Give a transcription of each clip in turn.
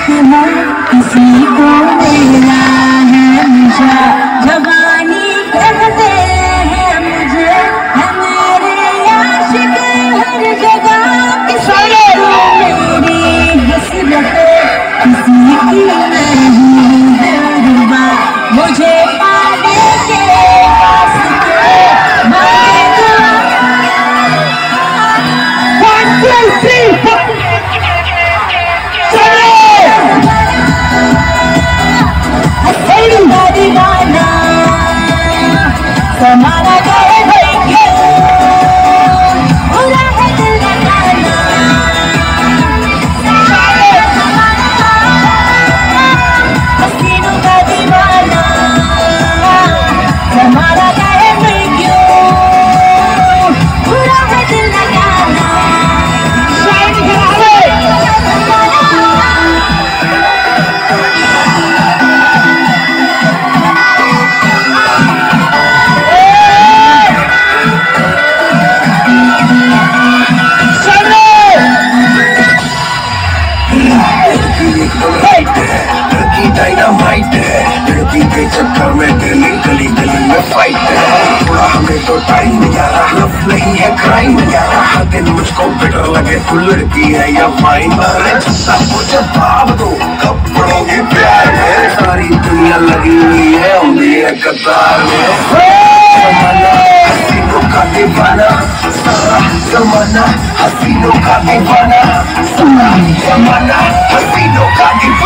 Happy life is चक्कर में daily गली गली में फाइट थोड़ा हमें तो टाइम यारा लव नहीं है क्राइम यारा हर दिन मुझको बेटर लगे तू लड़की है या फाइन अरे मुझे जवाब दो, कब पड़ोगे प्यार में? सारी दुनिया लगी हुई है उंगलियाँ कतार में। हसीनों का दीवाना। जमाना, हसीनों का दीवाना। जमाना, हसीनों का दीवाना।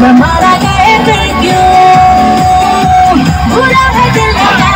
तुम्हारा गए थैंक यू बुरा है दिल लगा